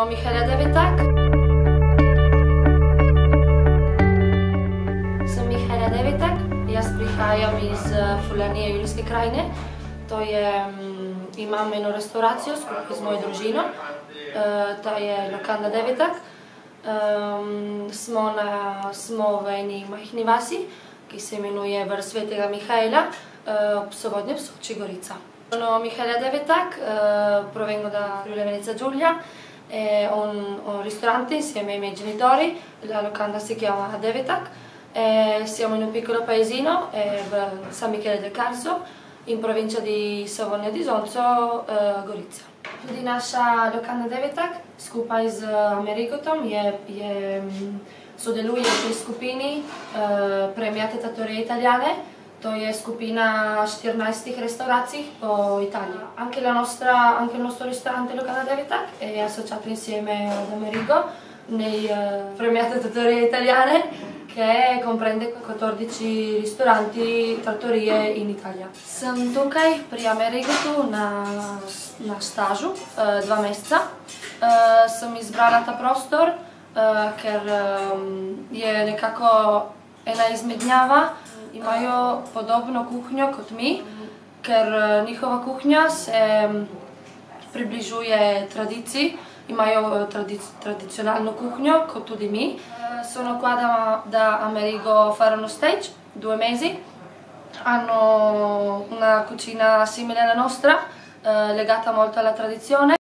Sono Michaela Devetak. Sam Michaela Devetak. Jaz prihajam iz eh, Fulanije Julijske krajine. To je, um, imam eno restauracijo skupaj z mojo družino. Uh, ta je Lokanda Devetak. Um, smo, na, smo v eni majhni vasi, ki se imenuje Vr svetega Mihaela, uh, ob Sovodnjem Soči Gorica. Sono Michaela Devetak, provengo da Friuli Venezia Giulia. E ho, un, un ristorante insieme ai miei genitori, la locanda si chiama Devetak. E siamo in un piccolo paesino, eh, San Michele del Carso, in provincia di Savonia di Zonzo, eh, Gorizia. Tudi naša lokanda Devetak, skupaj z Amerigotom, je, je, sodeluje v tej skupini uh, Premiate Tattorie Italiane, To je skupina 14 restauracij po Italiji. Anche, nostra, anche il nostro ristorante Locana Devitac è associato insieme ad Amerigo nei uh, premiate trattorie italiane che comprende 14 ristoranti, trattorie in Italia. Sem tukaj pri Amerigotu na, na stažu, uh, dva meseca. Uh, sem izbrala ta prostor, uh, ker um, je nekako ena izmenjava imajo podobno kuhinjo kot mi, ker eh, njihova kuhinja se mm, približuje tradiciji, imajo eh, tradic tradizionalno kuhinjo kot tudi mi. Eh, sono qua da, da Amerigo uno stage, due mesi. Hanno una cucina simile alla nostra, legata molto alla tradizione.